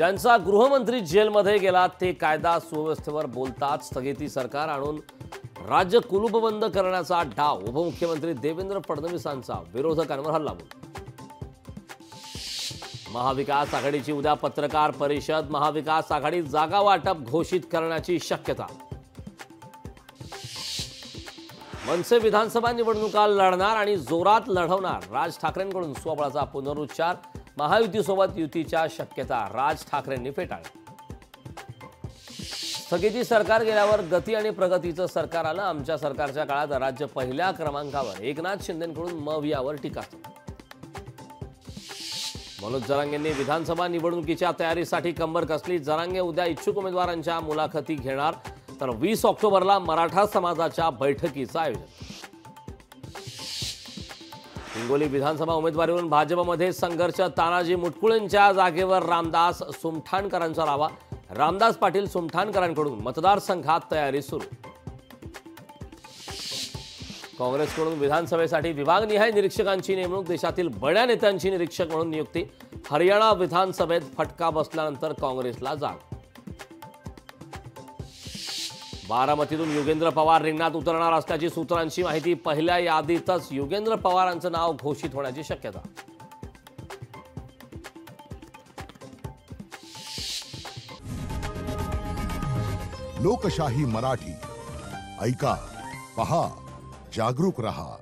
ज्यांचा गृहमंत्री जेलमध्ये गेला ते कायदा सुव्यवस्थेवर बोलतात. स्थगिती सरकार आणून राज्य कुलूपबंद करण्याचा डाव उपमुख्यमंत्री देवेंद्र फडणवीसांचा विरोधकांवर हल्लाबोल महाविकास आघाडीची उद्या पत्रकार परिषद महाविकास आघाडी जागा वाटप घोषित करण्याची शक्यता. मनसे विधानसभा निवडणुका लढणार आणि जोरात लढवणार राज ठाकरेंकडून स्वबळाचा पुनरुच्चार महायुतीसोबत युतीच्या शक्यता राज ठाकरेंनी फेटाळल्या. स्थगिती सरकार गेल्यावर गती आणि प्रगतीचं सरकार आलं. आमच्या सरकारच्या काळात राज्य पहिल्या क्रमांकावर. एकनाथ शिंदेकडून मव यावर टीका मनोज जरांगेंनी विधानसभा निवडणुकीच्या तयारीसाठी कंबर कसली? जरांगे उद्या इच्छुक उमेदवारांच्या मुलाखती घेणार. तर वीस ऑक्टोबरला मराठा समाजाच्या बैठकीचं आयोजन. हिंगोली विधानसभा उमेदवारीवरून भाजपमध्ये संघर्ष. तानाजी मुटकुळेंच्या जागेवर रामदास सुमठाणकरांचा रावा. रामदास पाटील सुमठाणकरांकडून मतदारसंघात तयारी सुरू. काँग्रेसकडून विधानसभेसाठी विभागनिहाय निरीक्षकांची नेमणूक देशातील बड्या नेत्यांची निरीक्षक म्हणून नियुक्ती. हरियाणा विधानसभेत फटका बसल्यानंतर काँग्रेसला जाग. बारामतीतून योगेंद्र पवार रिंगणात उतरणार असल्याची सूत्रांची माहिती पहिल्या यादीतच योगेंद्र पवारांचं नाव घोषित होण्याची शक्यता. लोकशाही मराठी. ऐका पहा जागरूक रहा.